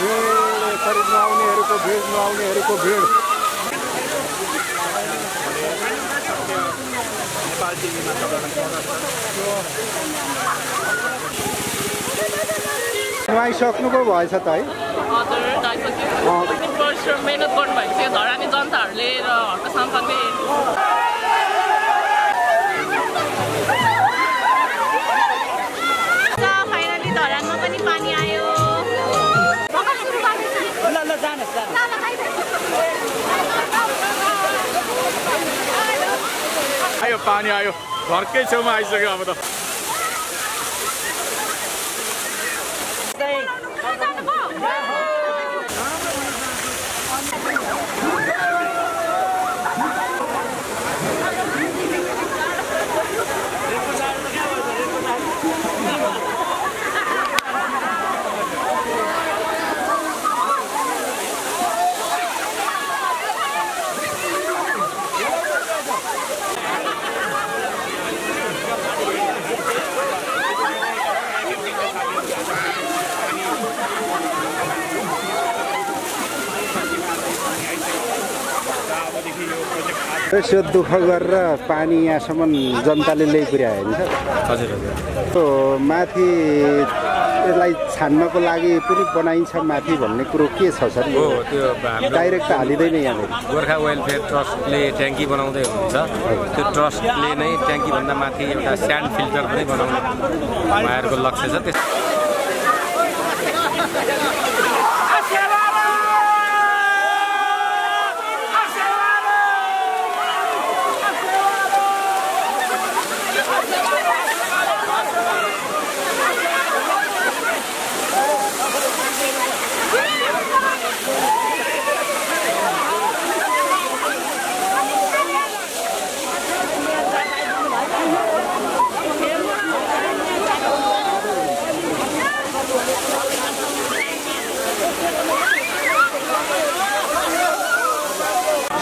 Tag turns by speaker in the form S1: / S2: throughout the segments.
S1: भिड यसरी नआउनेहरूको भिड नआउनेहरूको भिड। नुहाइसक्नुभयो भएछ त है?
S2: हजुर मिहिनेत गर्नुभएको थियो धरानी जनताहरूले र हर्क साम्पाङले
S3: आयो
S4: पानी आयो घरकै छेउमा आइसक्यो अब त
S1: यसो दुःख गरेर पानी यहाँसम्म जनताले ल्याइ पुर्यायो नि सर
S5: हजुर। हजुर
S1: त्यो माथि यसलाई छान्नको लागि पनि बनाइन्छ माथि भन्ने कुरो के छ सर?
S5: हो त्यो
S1: डाइरेक्ट त हालिँदैन यहाँनिर।
S5: गोर्खा वेलफेयर ट्रस्टले ट्याङ्की बनाउँदै हुनुहुन्छ। त्यो ट्रस्टले नै ट्याङ्कीभन्दा माथि एउटा स्यान्ड फिल्टर पनि बनाउने उहाँहरूको लक्ष्य छ। त्यस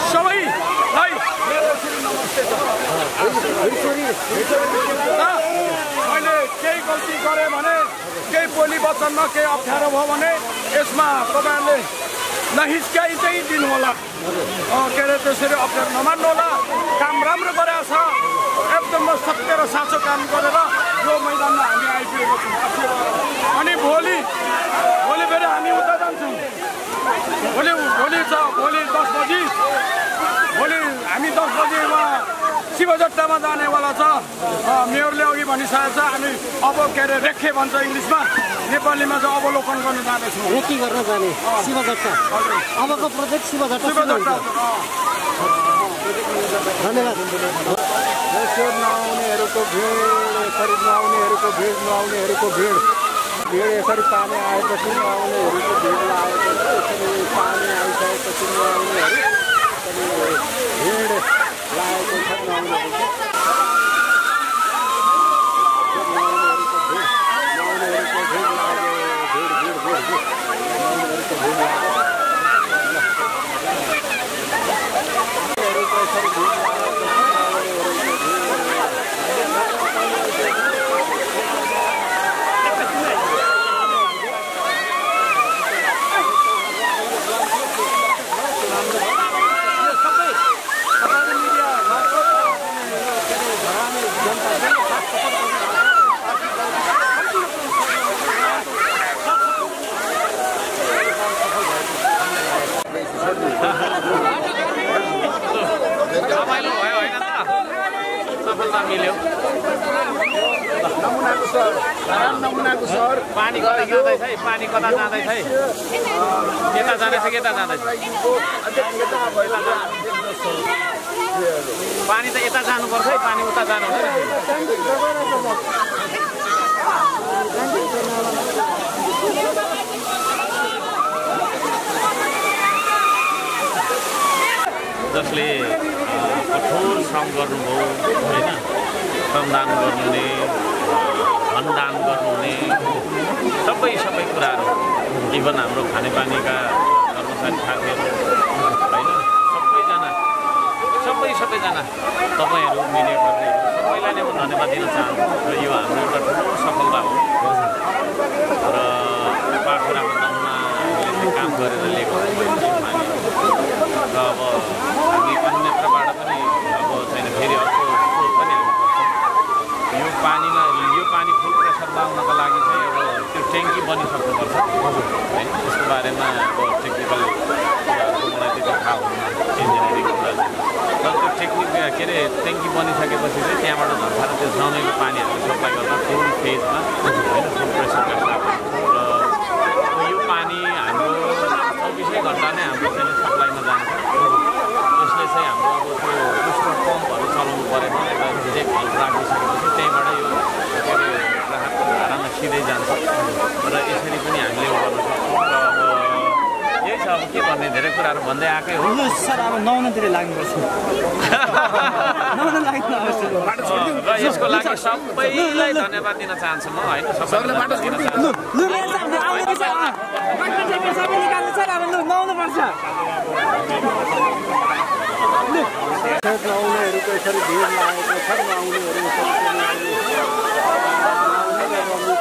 S4: सबैलाई मेरो श्री नमस्ते छ ल, मैले केही गल्ती गरेँ भने वचनमा केही अप्ठ्यारो भयो भने यसमा तपाईँहरूले नहिस्काइ चाहिँ दिनुहोला के अरे त्यसरी अप्ठ्यारो नमान्नु होला काम राम्रो गरेको छ। एकदम सत्य र साँचो काम गरेर यो मैदानमा हामी आइपुगेको छौँ। अनि भोलि भोलि फेरि हामी उता जान्छौँ। भोलि भोलि छ भोलि दस बजी। भोलि हामी दस बजी उहाँ शिवजट्टामा जानेवाला छ। मेयरले अघि भनिसकेको छ हामी अब के अरे रेखे भन्छ इङ्ग्लिसमा नेपालीमा चाहिँ अवलोकन गर्न जानेछौँ
S6: रेकी गर्न जाने शिवजट्टा अबको प्रोजेक्ट शिवजट्टा
S4: शिवजट्टा।
S6: धन्यवाद।
S1: नआउनेहरूको भिड यसरी नआउनेहरूको भिड नआउनेहरूको भिड। भिड यसरी पानी आएपछि नआउनेहरूको भिड लागेपछि यसरी पानी आइसकेपछि नआउनेहरू यसरी भिड लागेको छ नआउनेहरूको नआउनेहरूको भिड नआउनेहरूको भिड लाग्यो भिड भिड भिड भिड नआउनेहरूको भिड लाग्यो नआउनेहरूको यसरी भिड लागेको छ नआउनेहरूको
S4: खराब नमुनाको सहर
S5: पानी कता जाँदैछ है पानी कता जाँदैछ है यता जाँदैछ कि यता जाँदैछ पानी त यता जानुपर्छ है पानी उता जानु हुँदैन अ, कठोर श्रम गर्नुभयो होइन? श्रमदान गर्नुहुने धनदान गर्नुहुने सबै सबै कुराहरू इभन हाम्रो खानेपानीका कर्मचारी साथीहरू होइन? सबैजना सबै सबैजना तपाईँहरू मिडियाकर्मीहरू सबैलाई नै म धन्यवाद दिन चाहन्छु र यो हाम्रो एउटा ठुलो सफलता हो। र चाहिँ काम गरेर लिएको र अब हामी अन्यत्रबाट पनि अब छैन फेरि अर्को स्रोत पनि हामी खोज्छौँ। यो पानीमा यो पानी फुल प्रेसर लाउनको लागि चाहिँ अब त्यो ट्याङ्की बनिसक्नुपर्छ होइन त्यसको बारेमा अब टेक्निकल मलाई त्यति थाहा हुँदैन इन्जिनियरिङ कुरा तर त्यो टेक्निक के अरे ट्याङ्की बनिसकेपछि चाहिँ त्यहाँबाट झर्फाएर त्यो जमेको पानी हामीले सप्लाई गर्दा फुल फेजमा होइन फुल प्रेसरका साथ। र यो पानी हाम्रो चौबिसै घन्टा नै हाम्रो चाहिँ सप्लाईमा जान्छ। त्यसले चाहिँ हाम्रो अब त्यो बुस्टर पम्पहरू चलाउनु परेन एउटा झिझेक हल राखिसकेपछि त्यहीँबाट यो के अरे राहतको धारामा सिधै जान्छ। र यसरी पनि हामीले गर्न सक्छौँ। र अब यही छ अब के भन्ने धेरै कुराहरू भन्दै आएकै हो।
S6: सर अब नुहाउनतिर लाग्नुपर्छ।
S5: र यसको लागि सबैलाई धन्यवाद दिन चाहन्छु म होइन? सबैलाई धन्यवाद दिन चाहन्छु।
S6: लु लु। मेरो साथ आउने कि सर बाटो टेकेर सबै निकाल्नु सर अब लु नुहाउनुपर्छ
S1: खेत नआउनेहरूको यसरी भिड लागेको छ नआउनेहरू यसरी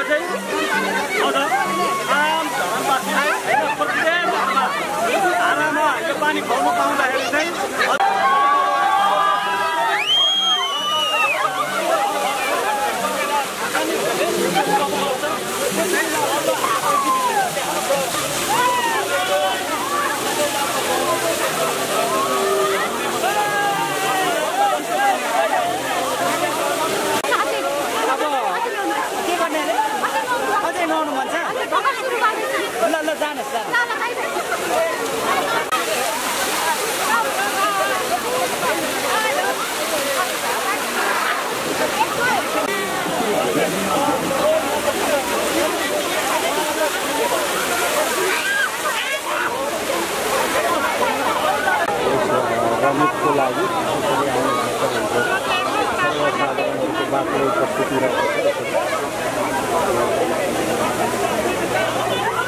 S7: यो चाहिँ प्रत्येक यो
S1: पानी खुवाउनु पाउँदाखेरि चाहिँ ल ल जानुहोस् जानुहोस् रमितको लागि यसरी आउनु भएको हुन्छ सर्वसाधारणको बाक्लो उपस्थिति रहेको छ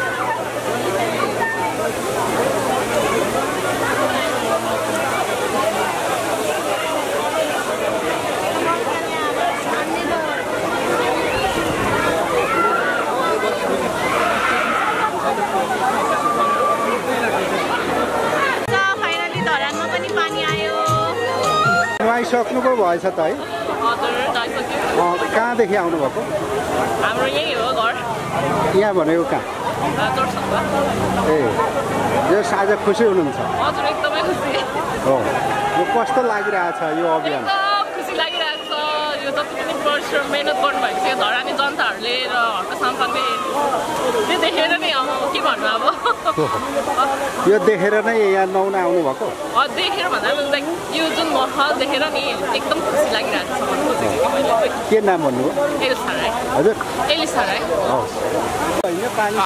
S1: भएछ त है कहाँदेखि आउनुभएको
S2: हाम्रो यही हो घर
S1: यहाँ भनेको कहाँ ए यो आज खुसी हुनुहुन्छ
S2: हजुर एकदमै खुसी
S1: हो यो कस्तो लागिरहेछ यो अभियान
S2: एकदम खुसी लागिरहेको छ यो जति परिश्रम मिहिनेत गर्नुभएको छ यो धरानी जनताहरूले र हर्क साम्पाङले त्यो देखेर नै अब के भन्नु अब?
S1: यो देखेर नै यहाँ नुहाउन आउनुभएको
S2: अ, देखेर भन्दा लाइक यो जुन महल देखेर नि एकदम खुसी लागिरहेको छ भन्नु कि
S1: नाम भन्नुभयो
S2: एलिसा राई
S1: हजुर।
S2: एलिसा राई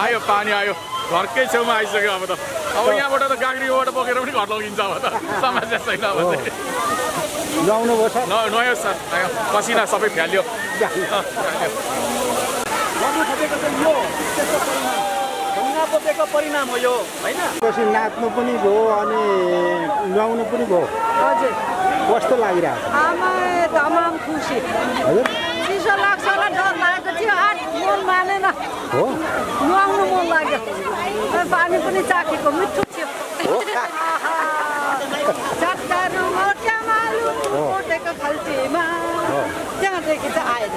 S4: आयो पानी आयो। घरकै छेउमा आइसक्यो अब त। अब यहाँबाट त गाग्रीबाट बोकेर पनि घर लगिन्छ अब त। समस्या छैन अब चाहिँ।
S1: नुहाउनुभयो सर
S4: न नयाँ सर नयाँ पसिना सबै फ्याल्यो।
S1: परिणाम। हो यो होइन? पछि नाच्नु पनि भयो अनि नुहाउनु पनि भयो।
S7: हजुर।
S1: कस्तो लागिरहेको
S7: आमा तमाम खुसी।
S1: हजुर।
S7: चिसो लाग्छ र डर लागेको थियो। आठ मन मानेन।
S1: हो।
S7: नुहाउनु मन लाग्यो। र पानी पनि चाखेको मिठो थियो। मोटेको खल्टीमा त्यहाँदेखि चाहिँ आएन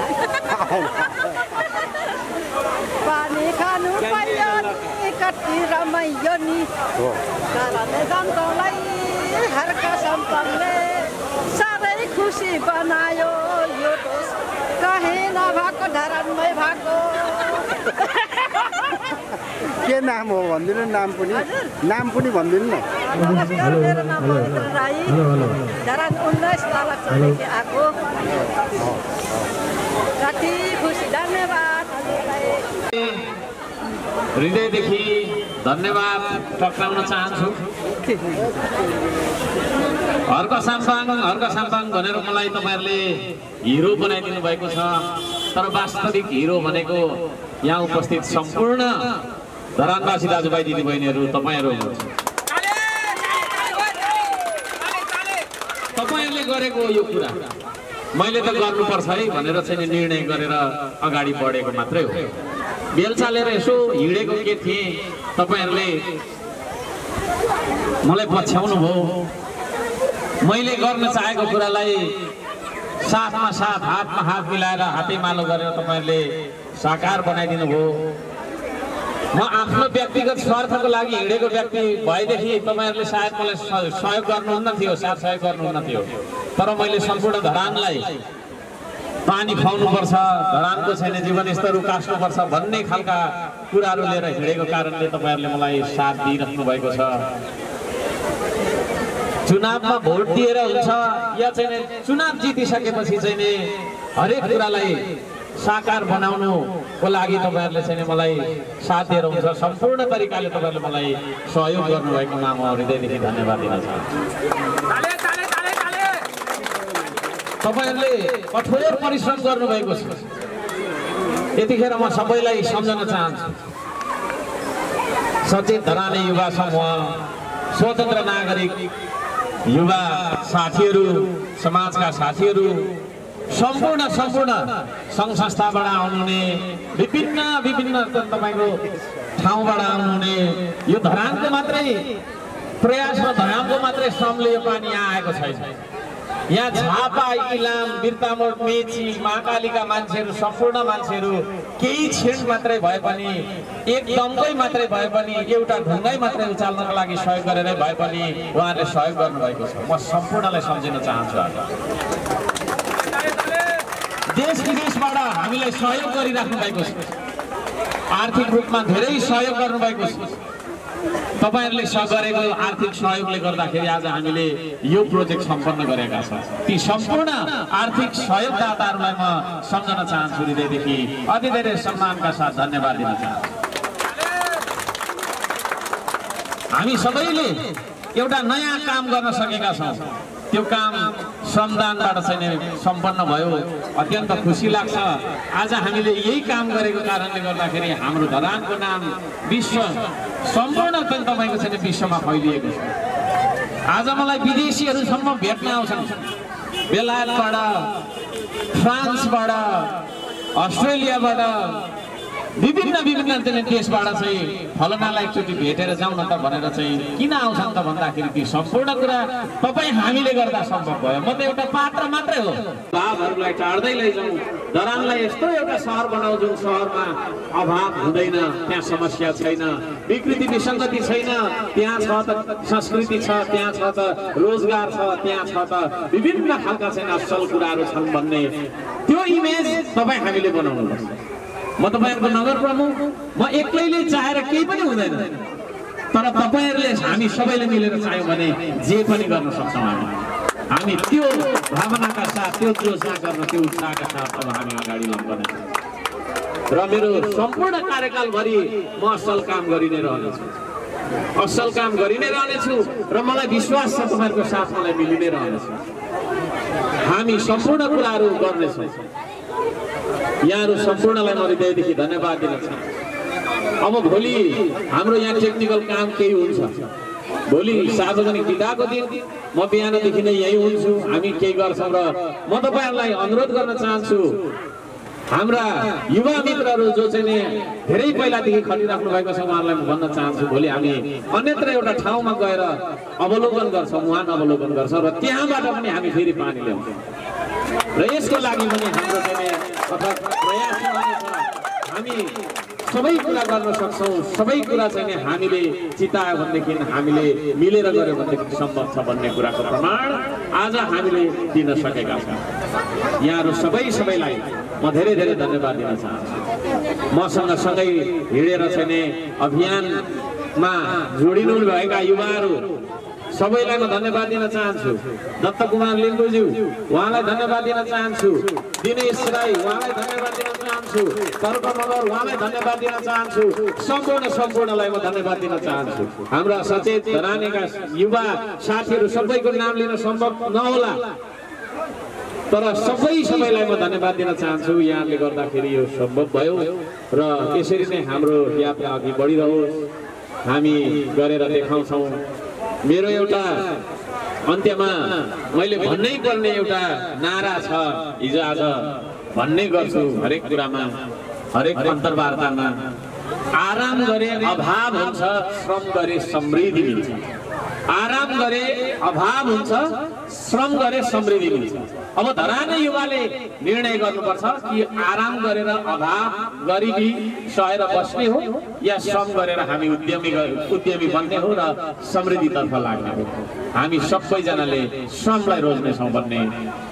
S7: पानी खानु पाइयो नि कति रमाइयो नि धराने जनतालाई हर्का सम्पन्नले साह्रै खुसी बनायो यो कहीँ नभएको धरानमै भएको?
S1: के नाम हो भनिदिनु नाम पनि? नाम पनि भनिदिनु न।
S7: नमस्कार मेरो नाम पवित्र राई। धरान उन्नाइस लालकदेखि आएको। कति खुसी धन्यवाद।
S5: हृदयदेखि धन्यवाद टक्राउन चाहन्छु। हर्क साम्पाङ हर्क साम्पाङ भनेर मलाई तपाईँहरूले हिरो बनाइदिनु भएको छ। तर वास्तविक हिरो भनेको यहाँ उपस्थित सम्पूर्ण धरानवासी दाजुभाइ दिदीबहिनीहरू तपाईँहरू हुनुहुन्छ। तपाईँहरूले गरेको यो कुरा मैले त गर्नुपर्छ है भनेर चाहिँ निर्णय गरेर अगाडि बढेको मात्रै हो। बेल चालेर यसो हिँडेको के थिएँ? तपाईँहरूले मलाई पछ्याउनु भयो। मैले गर्न चाहेको कुरालाई साथमा साथ हातमा हात मिलाएर हातैमालो गरेर तपाईँहरूले साकार बनाइदिनु भयो। म आफ्नो व्यक्तिगत स्वार्थको लागि हिँडेको व्यक्ति भएदेखि तपाईँहरूले सायद मलाई सहयोग गर्नुहुन्न थियो साथ सहयोग गर्नुहुन्न थियो। तर मैले सम्पूर्ण धरानलाई पानी खुवाउनुपर्छ धरानको छैन जीवनस्तर उकास्नुपर्छ भन्ने खालका कुराहरू लिएर हिँडेको कारणले तपाईँहरूले मलाई साथ दिइराख्नु भएको छ। चुनावमा भोट दिएर हुन्छ या चाहिँ चुनाव जितिसकेपछि चाहिँ नि हरेक कुरालाई साकार बनाउनुको लागि तपाईँहरूले चाहिँ मलाई साथ दिएर हुन्छ। सम्पूर्ण तरिकाले तपाईँहरूले मलाई सहयोग गर्नुभएकोमा म हृदयदेखि धन्यवाद दिन चाहन्छु। तपाईँहरूले कठोर परिश्रम गर्नुभएको छ। यतिखेर म सबैलाई सम्झन चाहन्छु। सचेत धराने युवा समूह स्वतन्त्र नागरिक युवा साथीहरू समाजका साथीहरू सम्पूर्ण सम्पूर्ण सङ्घ संस्थाबाट आउनुहुने विभिन्न विभिन्न तपाईँको ठाउँबाट आउनुहुने यो धरानको मात्रै प्रयास र धरामको मात्रै श्रमले यो पानी यहाँ आएको छैन। यहाँ झापा इलाम बिर्तामोड मेची महाकालीका मान्छेहरू सम्पूर्ण मान्छेहरू केही क्षण मात्रै भए पनि एक दमकै मात्रै भए पनि एउटा ढुङ्गै मात्रै उचाल्नको लागि सहयोग गरेरै भए पनि उहाँहरूले सहयोग गर्नुभएको छ। म सम्पूर्णलाई सम्झिन चाहन्छु देश विदेशबाट हामीलाई सहयोग गरिराख्नु भएको छ। आर्थिक रूपमा धेरै सहयोग गर्नुभएको छ। तपाईँहरूले गरेको आर्थिक सहयोगले गर्दाखेरि आज हामीले यो प्रोजेक्ट सम्पन्न गरेका छौँ। ती सम्पूर्ण आर्थिक सहयोगदाताहरूलाई म सम्झन चाहन्छु हृदयदेखि। अति धेरै सम्मानका साथ धन्यवाद दिन चाहन्छु। हामी सबैले एउटा नयाँ काम गर्न सकेका छौँ। त्यो काम श्रमदानबाट चाहिँ सम्पन्न भयो। अत्यन्त खुसी लाग्छ। आज हामीले यही काम गरेको कारणले गर्दाखेरि हाम्रो धरानको नाम विश्व सम्पूर्ण चाहिँ तपाईँको चाहिँ विश्वमा फैलिएको छ। आज मलाई विदेशीहरूसम्म भेट्न आउँछन्। बेलायतबाट फ्रान्सबाट अस्ट्रेलियाबाट विभिन्न विभिन्न देशबाट चाहिँ फलनालाई एकचोटि भेटेर जाउँ न त भनेर चाहिँ किन आउँछन् त भन्दाखेरि ती सम्पूर्ण कुरा तपाईँ हामीले गर्दा सम्भव भयो। म त एउटा पात्र मात्रै हो। भावहरूलाई टाढ्दै लैजाउँ। धरानलाई यस्तो एउटा सहर बनाऊ जुन सहरमा अभाव हुँदैन त्यहाँ समस्या छैन विकृति विसङ्गति छैन। त्यहाँ छ त संस्कृति छ त्यहाँ छ त रोजगार छ त्यहाँ छ त विभिन्न खालका चाहिँ असल कुराहरू छन् भन्ने त्यो इमेज तपाईँ हामीले बनाउनुपर्छ म तपाईँहरूको नगर प्रमुख म एक्लैले चाहेर केही पनि हुँदैन। तर तपाईँहरूले हामी सबैले मिलेर चाह्यौँ भने जे पनि गर्न सक्छौँ हामी। हामी त्यो भावनाका साथ त्यो जोसना गर्न त्यो उत्साहका साथ अब हामी अगाडि लम्बने। र मेरो सम्पूर्ण कार्यकालभरि म असल काम गरि नै रहनेछु। असल काम गरि नै रहनेछु र मलाई विश्वास छ तपाईँहरूको साथ मलाई मिलि नै रहनेछु। हामी सम्पूर्ण कुराहरू गर्नेछौँ। यहाँहरू सम्पूर्णलाई म हृदयदेखि धन्यवाद दिन चाहन्छु। अब भोलि हाम्रो यहाँ टेक्निकल काम केही हुन्छ। भोलि सार्वजनिक विदाको दिन म बिहानदेखि नै यहीँ हुन्छु। हामी केही गर्छौँ र म तपाईँहरूलाई अनुरोध गर्न चाहन्छु हाम्रा युवा मित्रहरू जो चाहिँ नि धेरै पहिलादेखि खटिराख्नु भएको छ उहाँहरूलाई म भन्न चाहन्छु भोलि हामी अन्यत्र एउटा ठाउँमा गएर अवलोकन गर्छौँ उहाँ अवलोकन गर्छौँ र त्यहाँबाट पनि हामी फेरि पानी ल्याउँछौँ। र यसको लागि पनि हाम्रो प्रयास हामी सबै कुरा गर्न सक्छौँ। सबै कुरा चाहिँ हामीले चितायो भनेदेखि हामीले मिलेर गऱ्यो भनेदेखि सम्भव छ भन्ने कुराको प्रमाण आज हामीले दिन सकेका छौँ। यहाँहरू सबै सबैलाई म धेरै धेरै धन्यवाद दिन चाहन्छु। मसँग सँगै हिँडेर चाहिँ अभियानमा जोडिनु भएका युवाहरू सबैलाई म धन्यवाद दिन चाहन्छु। दत्त कुमार लिम्बुज्यू उहाँलाई धन्यवाद दिन चाहन्छु। दिनेश राई उहाँलाई धन्यवाद दिन चाहन्छु। तर्क मगर उहाँलाई धन्यवाद दिन चाहन्छु। सम्पूर्ण सम्पूर्णलाई म धन्यवाद दिन चाहन्छु। हाम्रा सचेत धरानेका युवा साथीहरू सबैको नाम लिन सम्भव नहोला। तर सबै सबैलाई म धन्यवाद दिन चाहन्छु। यहाँले गर्दाखेरि यो सम्भव भयो र यसरी नै हाम्रो यात्रा अघि बढिरहोस्। हामी गरेर देखाउँछौँ। मेरो एउटा अन्त्यमा मैले भन्नै पर्ने एउटा नारा छ। हिजो आज भन्ने गर्छु हरेक कुरामा हरेक अन्तर्वार्तामा। आराम गरे अभाव हुन्छ श्रम गरे समृद्धि मिल्छ। आराम गरे अभाव हुन्छ श्रम गरे समृद्धि मिल्छ। अब धराने युवाले निर्णय गर्नुपर्छ कि आराम गरेर अभाव गरिबी सहेर बस्ने हो या श्रम गरेर हामी उद्यमी उद्यमी बन्ने हो र समृद्धितर्फ लाग्ने हो। हामी सबैजनाले श्रमलाई रोज्नेछौँ भन्ने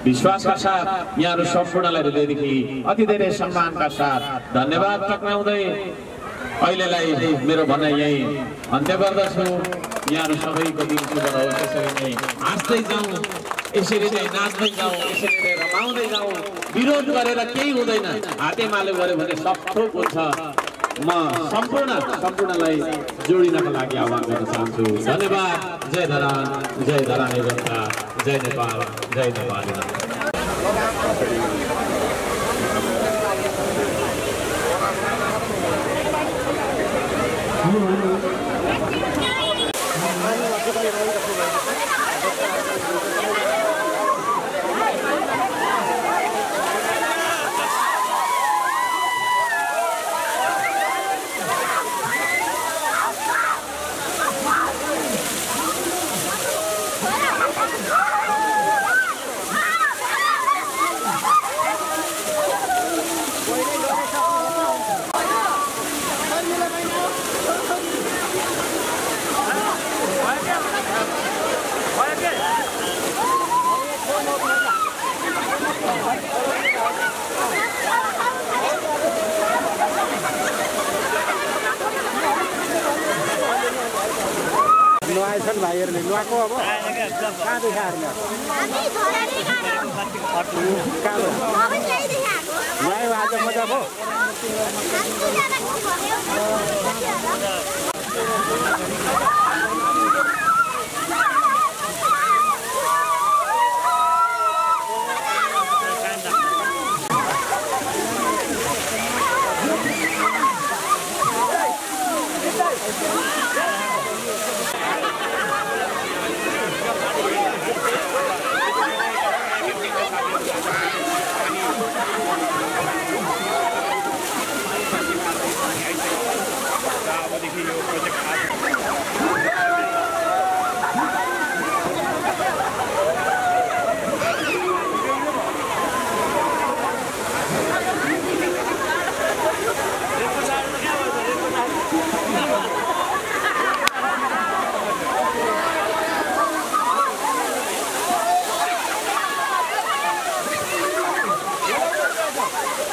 S5: विश्वासका साथ यहाँहरू सम्पूर्णलाई हृदयदेखि अति धेरै सम्मानका साथ धन्यवाद टक्राउँदै अहिलेलाई मेरो भनाइ यही अन्त्य गर्दछु यहाँहरू सबैको दिन शुभ रहोस् यसरी नै हाँस्दै जाउँ यसरी नै नाच्दै जाउँ यसरी नै रमाउँदै जाउँ। विरोध गरेर केही हुँदैन। हातेमालो गऱ्यो भने सब थोक हुन्छ म सम्पूर्ण सम्पूर्णलाई जोडिनको लागि आह्वान गर्न चाहन्छु। धन्यवाद। जय धरान जय धरानी जनता जय नेपाल जय नेपाल
S1: you भाइहरूले नुहाएको अब? कहाँबाट नुहायो आज मजा भयो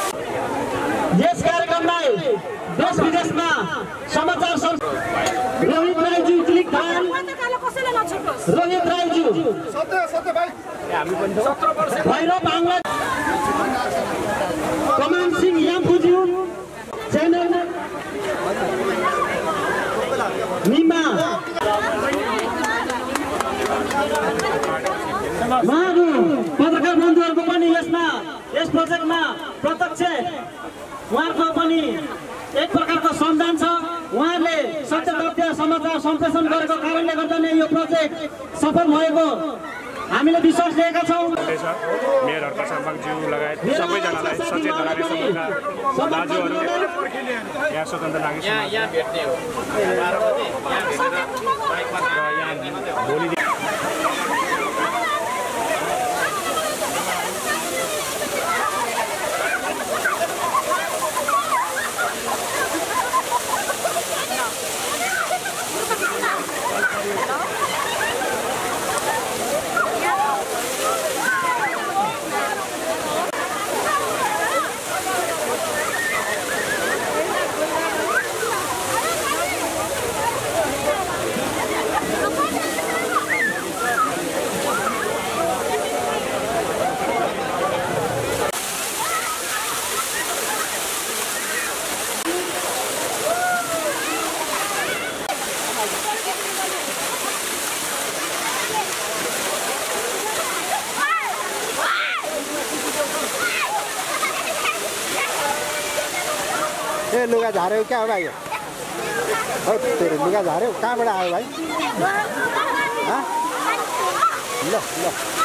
S6: यस कार्यक्रमलाई देश विदेशमा समाचार सं- रोहित राईज्यू क्लिक थान
S7: कसैले नछुटोस्
S6: रोहित राईज्यू भैरव बाङ्ला कमान सिंह याम्फुज्यू च्यानल निमा उहाँहरू पत्रकार बन्धुहरूको पनि यसमा यस प्रोजेक्टमा प्रत्यक्ष उहाँहरूको पनि एक प्रकारको सम्झान छ उहाँहरूले सत्य तथ्य समाचार सम्प्रेषण गरेको कारणले गर्दा नै यो प्रोजेक्ट सफल भएको हामीले विश्वास लिएका छौँ।
S8: मेयर हर्क साम्बाङज्यू लगायत सबैजनालाई सचेत दाजुहरू यहाँ स्वतन्त्र र
S1: ए लुगा झाऱ्यो क्या हो भाइ हो तेरो लुगा झाऱ्यो कहाँबाट आयो भाइ हँ? ल ल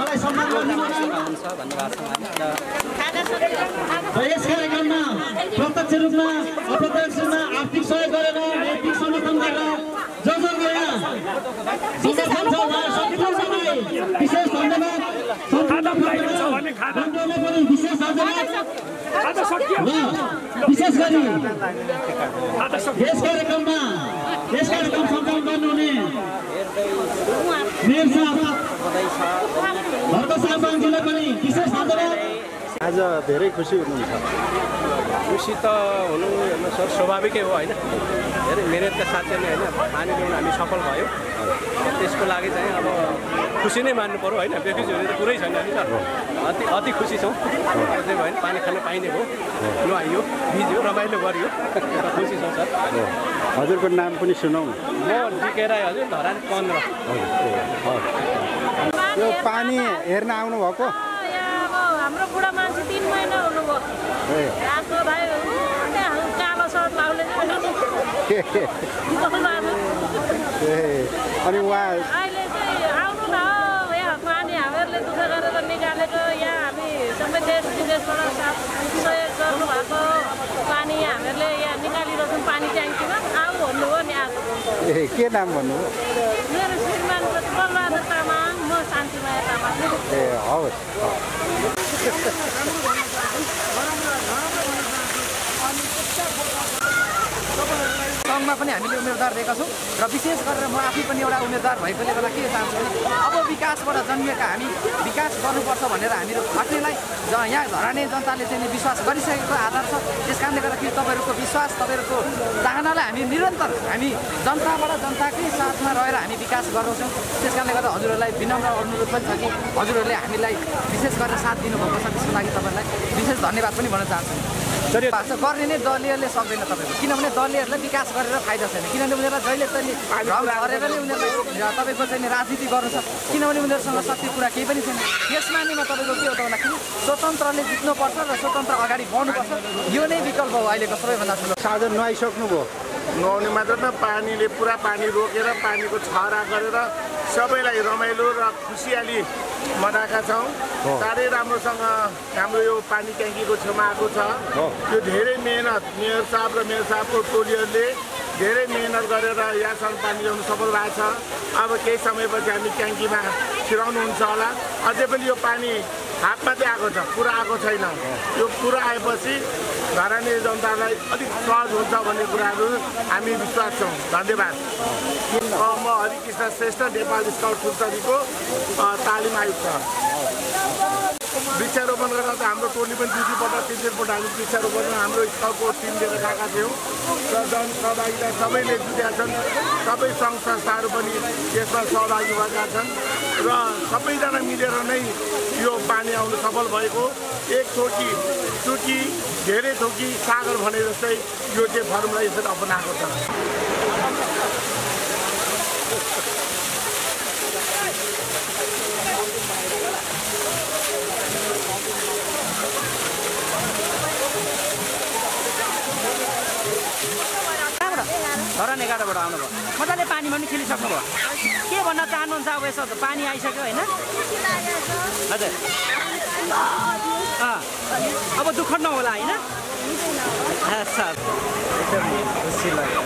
S6: यस कार्यक्रममा प्रत्यक्ष रूपमा अप्रत्यक्ष रूपमा आर्थिक सहयोग गरेर नैतिक समर्थन गरेर जो जो गएर विशेष धन्यवाद। विशेष गरी यस कार्यक्रममा यस कार्यक्रम सञ्चालन गर्नुहुने मेयर साहब साहबजीलाई पनि विशेष धन्यवाद।
S1: आज धेरै खुसी हुनुहुन्छ।
S9: खुसी त हुनु सर स्वाभाविकै हो होइन? धेरै मिहिनेतका साथै नै होइन पानी ल्याउन हामी सफल भयो। त्यसको लागि चाहिँ अब खुसी नै मान्नु पऱ्यो होइन बेखुसी हुने त कुरै छैन नि सर अति अति खुसी छौँ। त्यही भयो पानी खान पाइने भयो नुहाइयो भिज्यो रमाइलो गरियो। खुसी छौँ सर।
S1: हजुरको नाम पनि सुनौ। न
S9: म डिके राई हजुर धरान पन्ध्र।
S1: यो पानी हेर्न आउनुभएको?
S7: हाम्रो बुढा मान्छे तिन महिना हुनुभयो। कालो सर्ट लाउने
S1: ए। अनि उहाँ
S7: अहिले चाहिँ आउनु न हौ यहाँ पानी हामीहरूले दुःख गरेर निकालेको यहाँ हामी सबै देश विदेशबाट साथ सहयोग गर्नुभएको पानी हामीहरूले यहाँ निकालिरहेछौँ पानी ट्याङ्कीमा आऊ भन्नुभयो नि आज
S1: ए के नाम भन्नुभयो
S7: मेरो श्रीमान बलबहादुर तामाङ म शान्तिमाया तामाङ।
S1: ए हवस्।
S10: सङ्घमा पनि हामीले उम्मेदवार दिएका छौँ र विशेष गरेर म आफै पनि एउटा उम्मेदवार भएकोले गर्दा के चाहन्छु भने अब विकासबाट जन्मिएका हामी विकास गर्नुपर्छ भनेर हामीहरू खट्नेलाई ज यहाँ धराने जनताले चाहिँ विश्वास गरिसकेको आधार छ। त्यस कारणले गर्दाखेरि तपाईँहरूको विश्वास तपाईँहरूको चाहनालाई हामी निरन्तर हामी जनताबाट जनताकै साथमा रहेर हामी विकास गराउँछौँ त्यस कारणले गर्दा हजुरहरूलाई विनम्र अनुरोध पनि छ कि हजुरहरूले हामीलाई विशेष गरेर साथ दिनुभएको छ त्यसको लागि तपाईँहरूलाई विशेष धन्यवाद पनि भन्न चाहन्छु। गर्ने नै दलीयले सक्दैन तपाईँको। किनभने दलीयहरूलाई विकास गरेर फाइदा छैन। किनभने उनीहरूलाई जहिले पनि भ्रम गरेर नै उनीहरूलाई तपाईँको चाहिँ नि राजनीति गर्नु छ। किनभने उनीहरूसँग सत्य कुरा केही पनि छैन। यस मानेमा तपाईँको के हो त भन्दाखेरि स्वतन्त्रले जित्नुपर्छ र स्वतन्त्र अगाडि बढ्नुपर्छ। यो नै विकल्प हो अहिलेको सबैभन्दा ठुलो।
S1: साधन नुहाइसक्नुभयो।
S11: नुहाउने मात्र न पानीले पुरा पानी रोकेर पानीको छहरा गरेर सबैलाई रमाइलो र खुसियाली मनाएका छौँ। साह्रै राम्रोसँग हाम्रो यो पानी ट्याङ्कीको छेउमा आएको छ। यो धेरै मेहनत मेयर साहब र मेयर साहबको टोलीहरूले धेरै मेहनत गरेर यहाँसम्म पानी ल्याउनु सफल भएको छ अब केही समयपछि हामी ट्याङ्कीमा छिराउनुहुन्छ होला। अझै पनि यो पानी हात मात्रै आएको छ पुरा आएको छैन। यो पुरा आएपछि धराने जनतालाई अलिक सहज हुन्छ भन्ने कुराहरू हामी विश्वास छौँ। धन्यवाद। म हरिकृष्ण श्रेष्ठ नेपाल स्काउट अ, तालिम आयुक्त। वृक्षारोपण गर्दा त हाम्रो टोली पनि दुई दुईपल्ट तिन तिनपल्ट हामी वृक्षारोपण हाम्रो स्काउटको टिम लिएर गएका थियौँ। र जनसहभागिता सबैले जुटेका छन्। सबै सङ्घ संस्थाहरू पनि यसमा सहभागी भएका छन्। र सबैजना मिलेर नै यो पानी आउनु सफल भएको। एक थोकी चुकी धेरै थोकी सागर भने जस्तै यो चाहिँ फर्मुला यसरी अपनाएको छ।
S10: एघारबाट आउनुभयो मजाले पानीमा पनि खेलिसक्नुभयो के भन्न चाहनुहुन्छ अब यसो पानी आइसक्यो होइन? हजुर। अब दुःख नहोला होइन? खुसी लाग्यो।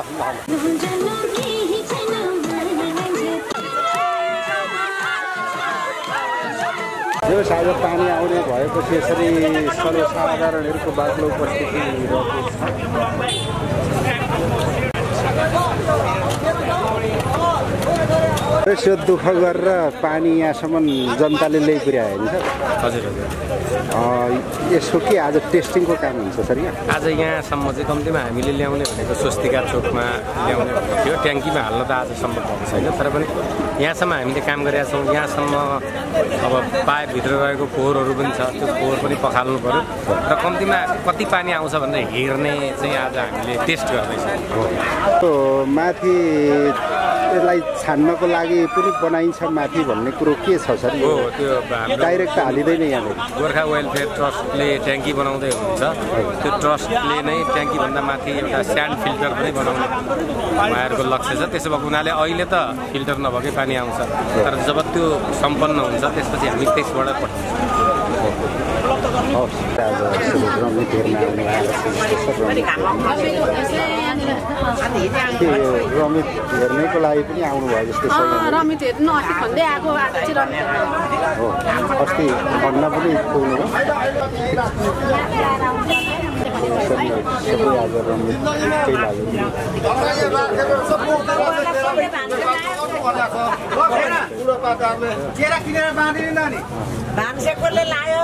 S1: ल यो पानी आउने भएपछि यसरी सर्वसाधारणहरूको बाक्लो उपस्थिति रहेको छ। दुःख गरेर पानी यहाँसम्म जनताले ल्याइपुर्यायो नि
S12: हजुर हजुर।
S1: यसको के आज टेस्टिङको काम हुन्छ सर यहाँ?
S12: आज यहाँसम्म चाहिँ कम्तीमा हामीले ल्याउने भनेको स्वस्तिका चोकमा ल्याउने भनेको थियो। ट्याङ्कीमा हाल्न त आजसम्म भएको छैन। तर पनि यहाँसम्म हामीले काम गरेका छौँ। यहाँसम्म अब पाइपभित्र रहेको फोहोरहरू पनि छ। त्यो फोहोर पनि पखाल्नु पऱ्यो र कम्तीमा कति पानी आउँछ भनेर हेर्ने चाहिँ आज हामीले टेस्ट गर्दैछौँ।
S1: त्यो माथि यसलाई छान्नको लागि पनि बनाइन्छ माथि भन्ने कुरो के छ सर?
S12: हो त्यो
S1: डाइरेक्ट त हालिँदैन यहाँनिर।
S12: गोर्खा वेलफेयर ट्रस्टले ट्याङ्की बनाउँदै हुन्छ त्यो ट्रस्टले नै ट्याङ्कीभन्दा माथि एउटा स्यान्ड फिल्टर पनि बनाउने उहाँहरूको लक्ष्य छ। त्यसो भएको हुनाले अहिले त फिल्टर नभएकै पानी आउँछ। तर जब त्यो सम्पन्न हुन्छ त्यसपछि हामी त्यसबाट पठाउँछौँ
S1: रमित हेर्नेको लागि पनि आउनुभयो जस्तो।
S7: रमित हेर्नु अस्ति खन्दै आएको
S1: हो अस्ति भन्न पनि पुग्नु सबै
S13: भान्से कसले लायो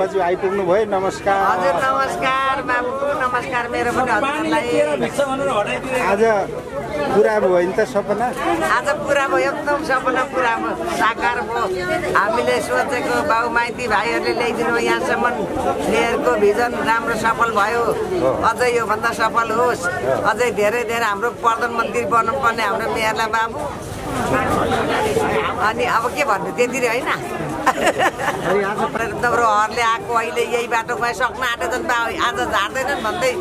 S1: बजु आइपुग्नु भयो। नमस्कार।
S13: हजुर नमस्कार बाबु। नमस्कार मेरो पनि हजुरलाई।
S1: आज पुरा भयो नि त सपना।
S13: आज पुरा भयो एकदम सपना पुरा भयो। साकार भयो। हामीले सोचेको बाउ माइती भाइहरूले ल्याइदिनु यहाँसम्म। मेयरको भिजन राम्रो सफल भयो। अझै योभन्दा सफल होस्। अझै धेरै धेरै हाम्रो प्रधानमन्त्री बन्नुपर्ने हाम्रो मेयरलाई बाबु। अनि अब के भन्नु त्यति होइन। तपाईँहरूले आएको अहिले यही बाटो गए सक्न आँटेछन् बा आज झार्दैनन् भन्दै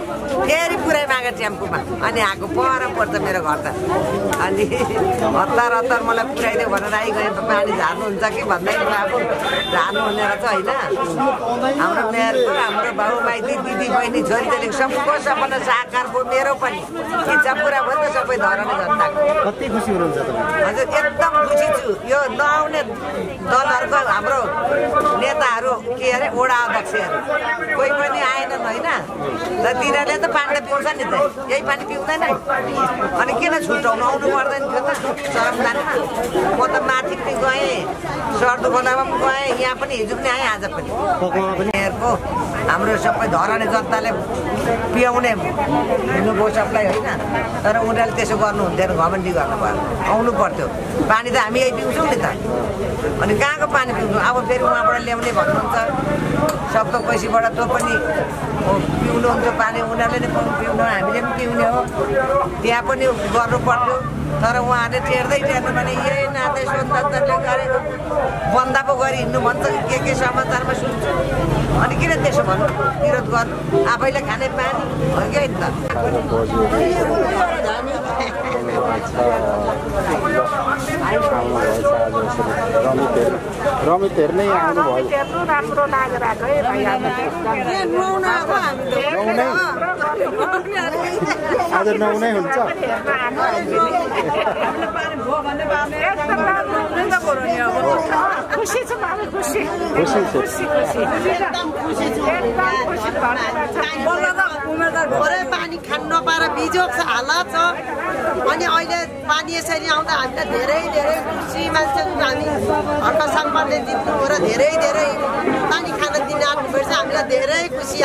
S13: फेरि पुरै मागे टेम्पोमा। अनि आएको पर पर्छ मेरो घर त। अनि हतार हतार मलाई पुऱ्याइदियो भनेर आइगएँ त पानी झार्नुहुन्छ कि? भन्दै बाबु झार्नु हुने रहेछ होइन। हाम्रो मेयरको हाम्रो बाउ माइती दिदी बहिनी छोरीचेली सबको सपना साकार भयो मेरो पनि। इच्छा पुरा भयो नि त सबै धराउने जनताको
S1: कति खुसी हुनुहुन्छ
S13: हजुर एकदम खुसी छु। यो नआउने दलहरूको हाम्रो नेताहरू के अरे वडा अध्यक्षहरू। कोही पनि आएनन् होइन। र तिनीहरूले त पानी त पिउँछ नि त। यही पानी पिउँदैन। अनि किन छुट्याउनु? आउनु पर्दैन थियो त। सरम जाने म त माथि पनि गएँ सर्दो खोलामा पनि गएँ यहाँ पनि हिजो पनि आएँ आज पनि। यहाँहरूको हाम्रो सबै धराने जनताले पियाउने हुनुभयो सबलाई होइन। तर उनीहरूले त्यसो गर्नु हुन्थेन घमण्डी गर्नुभयो। आउनु पर्थ्यो। पानी त हामी यही पिउँछौँ नि त। अनि कहाँको पानी पिउँछौँ? अब फेरि उहाँबाट ल्याउने भन्नुहुन्छ। सबको पैसीबाट तँ पनि पिउनुहुन्छ पानी। उनीहरूले नै पाउनु हामीले पनि पिउने हो। त्यहाँ पनि गर्नु पर्थ्यो तर उहाँहरूले टेर्दै टेर्नु भने यही नाते सोध्दाले गरेको बन्दा पो गरी हिँड्नु भन्छ। के के समाचारमा सुन्छु? अनि किन त्यसो भन्नु? विरोध गर्नु आफैले खाने पानी हो कि होइन
S1: रमित हेर्न आज नुहाउनै हुन्छ
S7: खुसी
S13: पानी खान नपाएर बिजोग छ हालत छ। अनि अहिले पानी यसरी आउँदा हामीलाई धेरै धेरै खुसी मान्छे हामी हर्क सम्पन्नले जित्नु हो र धेरै धेरै पानी खान दिन आउनुपर्छ हामीलाई धेरै खुसी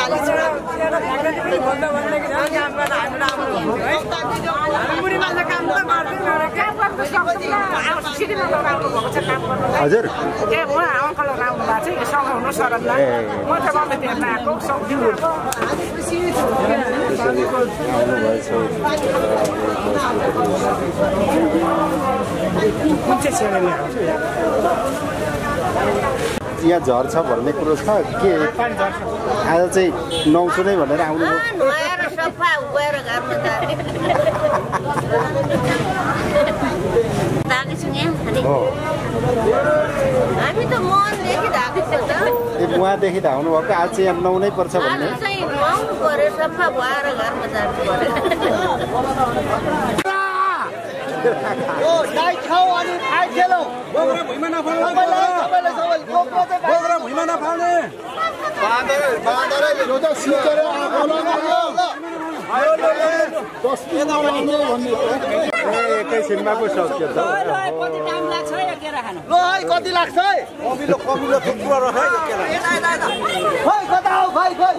S13: काम त
S1: हजुर।
S7: आउनु छ सघाउनु शरदलाई म त आएको कुन चाहिँ आउँछु
S1: यहाँ झर्छ भन्ने कुरो छ के आज चाहिँ नुहाउँछु नै भनेर आउनुभयो हो
S14: हामी त मनदेखि धाएको छ त
S1: उहाँदेखि त आउनुभएको आज चाहिँ यहाँ नुहाउनै पर्छ भन्ने
S14: चाहिँ नुहाउनु पऱ्यो सफा भएर घरमा जानु पऱ्यो
S15: यो डाइट खाऊ अनि फाइट खेलौ बोक्रा भुइँमा नफाल्ने सबैलाई
S1: एकैछिनमा पो सक्यो त।
S15: कति टाइम लाग्छ है यो केरा खानु? ल है कति लाग्छ है? कमिलो कमिलो थुप्रो रह है यो केरा खै कता हो? खै खै